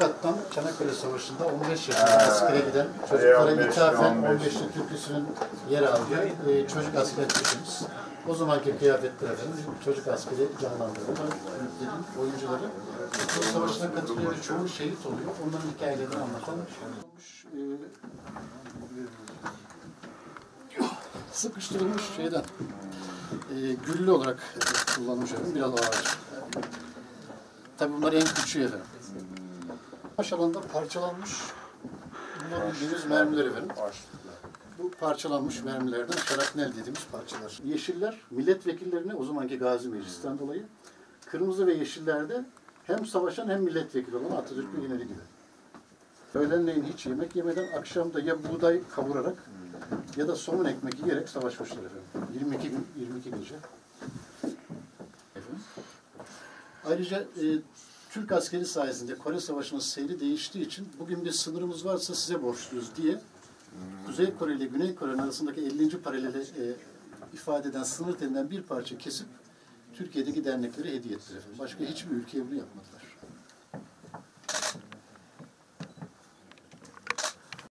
Kattan Çanakkale Savaşı'nda 15 yaşında askere giden çocuklara 15, ithafen 15. 15'li türküsünün yer aldığı e, çocuk asker türkümüz. O zamanki kıyafetler efendim çocuk askeri canlandırıyor. Dedim, oyuncuları Kurtuluş Savaşı'na katılıyor ve çoğu şehit oluyor. Onların hikayelerini anlatan e, sıkıştırılmış şeyden e, güllü olarak kullanılmış efendim. Biraz ağır. Tabii bunlar en küçüğü efendim. Savaş alanında parçalanmış bunlar bildiğimiz mermiler efendim. Bu parçalanmış mermilerden şarapnel dediğimiz parçalar. Yeşiller milletvekillerine o zamanki Gazi Meclis'ten dolayı kırmızı ve yeşillerde hem savaşan hem milletvekili olan Atatürk ve İnönü gibi. Öğlenleyin hiç yemek yemeden akşam da ya buğday kavurarak ya da somun ekmek yiyerek savaşmışlar efendim. 22 gün, 22 gece. Efendim. Ayrıca e, Türk askeri sayesinde Kore Savaşı'nın seyri değiştiği için bugün bir sınırımız varsa size borçluyuz diye Kuzey Kore ile Güney Kore'nin arasındaki 50. paraleli e, ifade eden sınır telinden bir parça kesip Türkiye'deki derneklere hediye ettiler. Başka hiçbir ülkeye bunu yapmadılar.